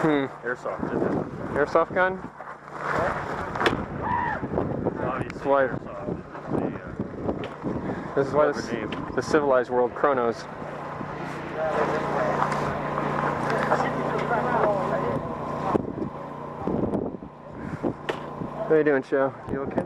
Hmm. Airsoft, isn't it? Airsoft gun? Obviously, Why- airsoft is the, uh, This is why this, the civilized world chronos. How you doing, Joe? You okay?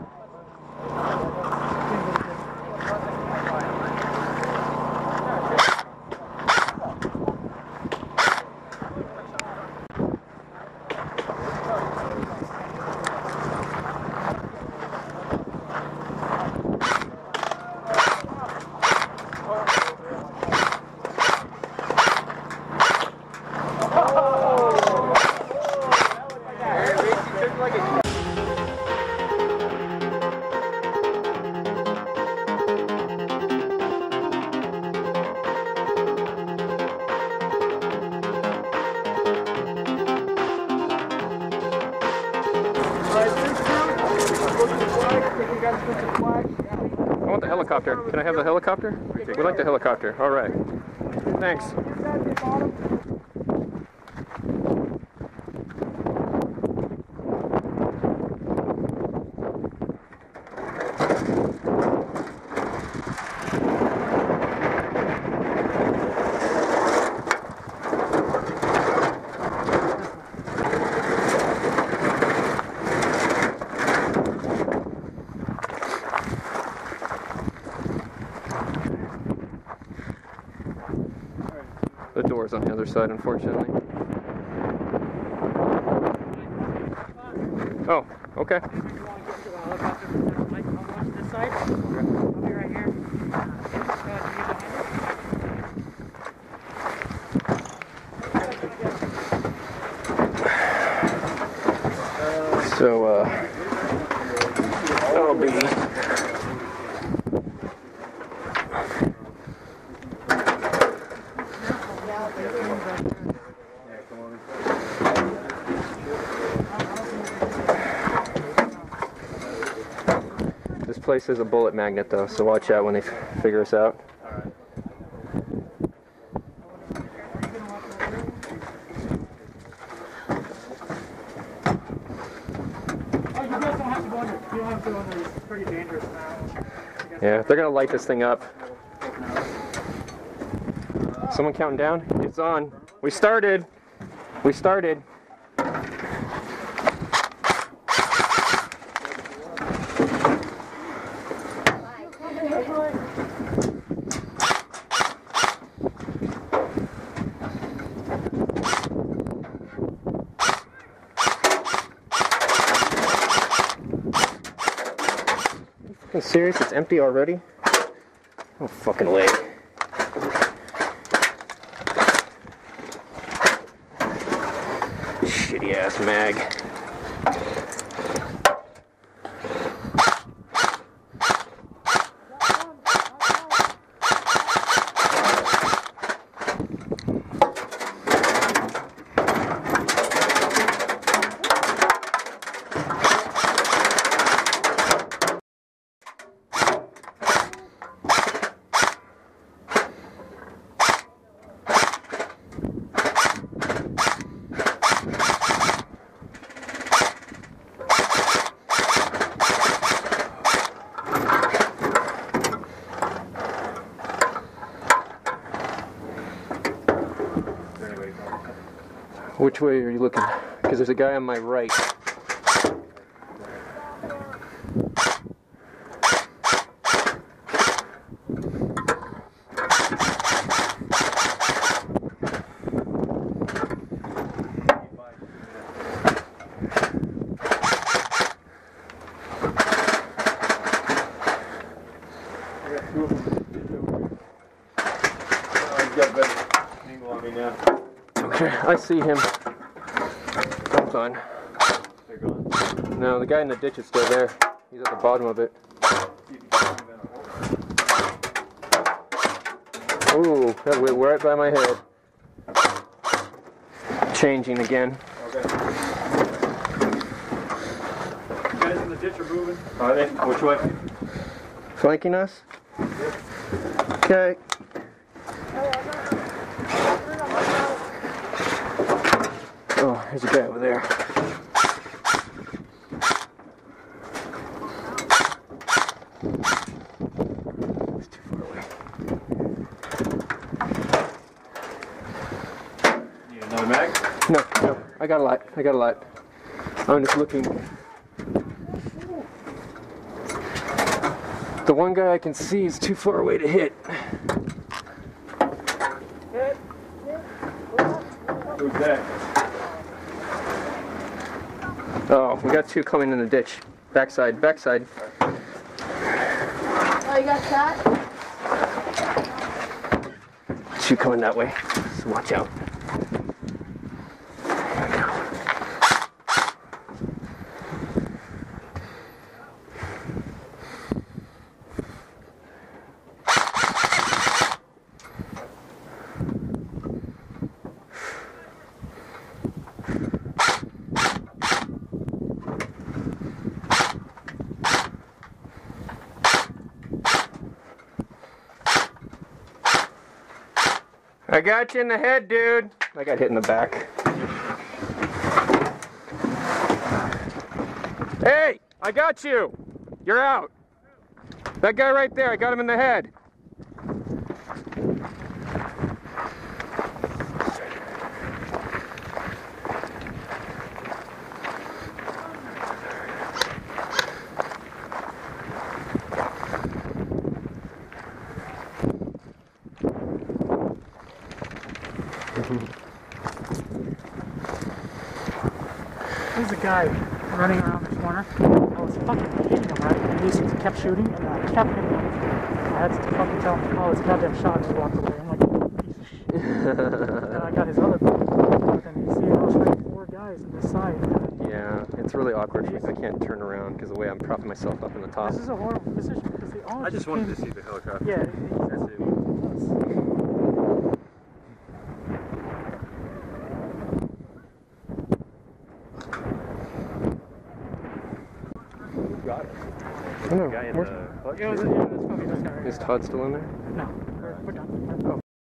Can I have the helicopter? We like the helicopter. All right. Thanks. The door's on the other side, unfortunately. Oh, okay. So, uh, that'll be. Place is a bullet magnet, though, so watch out when they figure us out. Yeah, they're gonna light this thing up. Someone counting down? It's on. We started. We started. Fucking serious? It's empty already? Oh, fucking way. Shitty ass mag. Which way are you looking? Because there's a guy on my right. Now. Okay, I see him. Hold on. They're gone. No, the guy in the ditch is still there. He's at the bottom of it. See if you can prevent a hole. Ooh, that went right by my head. Changing again. Okay. guys in the ditch are moving. Are they? Which way? Flanking us? Okay. Oh, there's a guy over there. It's too far away. Need another mag? No, no, I got a lot. I got a lot. I'm just looking. The one guy I can see is too far away to hit. Who's that? Oh, we got two coming in the ditch. Backside, backside. Oh, you got that? Two coming that way. So watch out. I got you in the head, dude. I got hit in the back. Hey, I got you. You're out. That guy right there, I got him in the head. There's a guy running around the corner. Oh, I was fucking hitting him, right? And he just kept shooting, and I kept hitting him. I had to fucking tell him, oh, it's a goddamn shot, and he walked away. I'm like, piece of shit. and I got his other But then you see those like four guys on the side. Yeah, it's really awkward. because I can't turn around because the way I'm propping myself up in the top. This is a horrible position because they all I just wanted to see the helicopter. Yeah, That's it. Who got it? Know. Guy in the oh, it was, yeah, that's probably this guy right Is. Todd still in there? No,